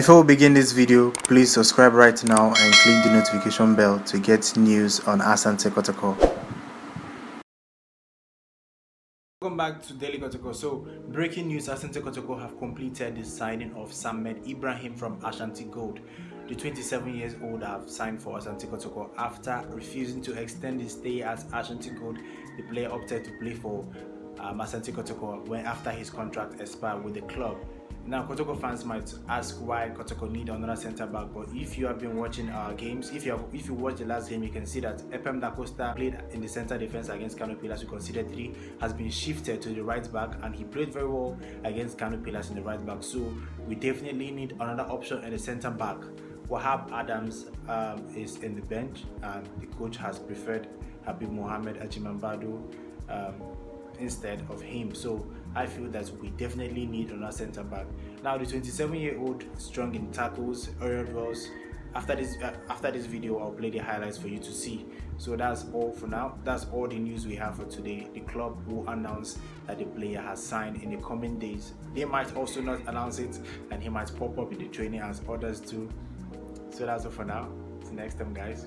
Before we begin this video, please subscribe right now and click the notification bell to get news on Asante Kotoko. Welcome back to Daily Kotoko. So, breaking news Asante Kotoko have completed the signing of Samed Ibrahim from Ashanti Gold. The 27 years old have signed for Asante Kotoko after refusing to extend his stay at Ashanti Gold. The player opted to play for um, Asante Kotoko when after his contract expired with the club. Now, Kotoko fans might ask why Kotoko need another centre back, but if you have been watching our games, if you have, if you watched the last game, you can see that Empem Dacosta played in the centre defence against Kano Pillars, who considered three, has been shifted to the right back, and he played very well against Kano Pillars in the right back. So we definitely need another option in the centre back. Wahab Adams um, is in the bench, and the coach has preferred Habib Mohamed Ajimambadu um, instead of him. So I feel that we definitely need another centre back. Now the 27 year old strong in tackles, aerial duels. After this uh, after this video, I'll play the highlights for you to see. So that's all for now. That's all the news we have for today. The club will announce that the player has signed in the coming days. They might also not announce it, and he might pop up in the training as others do. So that's all for now. Till next time, guys.